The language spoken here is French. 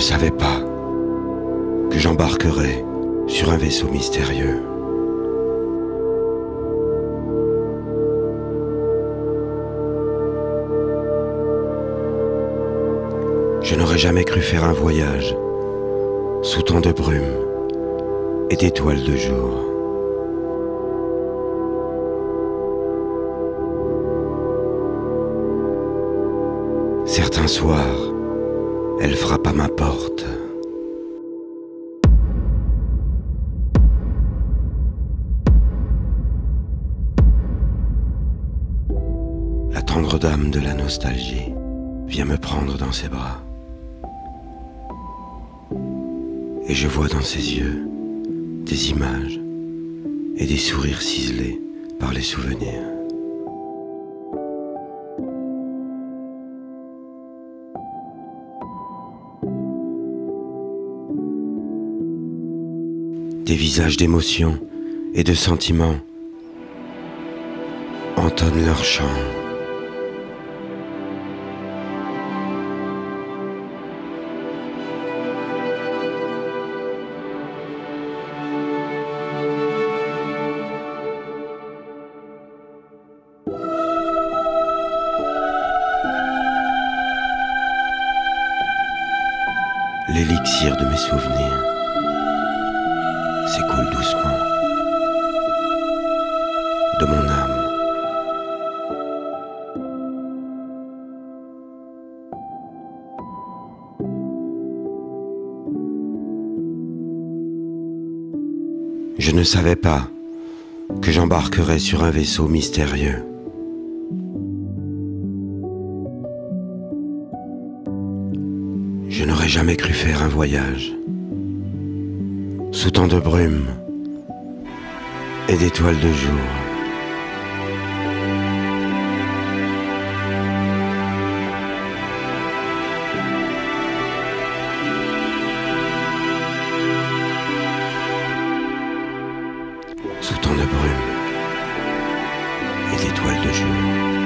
savais pas que j'embarquerais sur un vaisseau mystérieux. Je n'aurais jamais cru faire un voyage sous tant de brume et d'étoiles de jour. Certains soirs, elle frappe à ma porte. La tendre dame de la nostalgie vient me prendre dans ses bras. Et je vois dans ses yeux des images et des sourires ciselés par les souvenirs. Des visages d'émotion et de sentiments entonnent leur chant. L'élixir de mes souvenirs s'écoule doucement de mon âme. Je ne savais pas que j'embarquerais sur un vaisseau mystérieux. Je n'aurais jamais cru faire un voyage sous tant de brume et d'étoiles de jour. Sous tant de brume et d'étoiles de jour.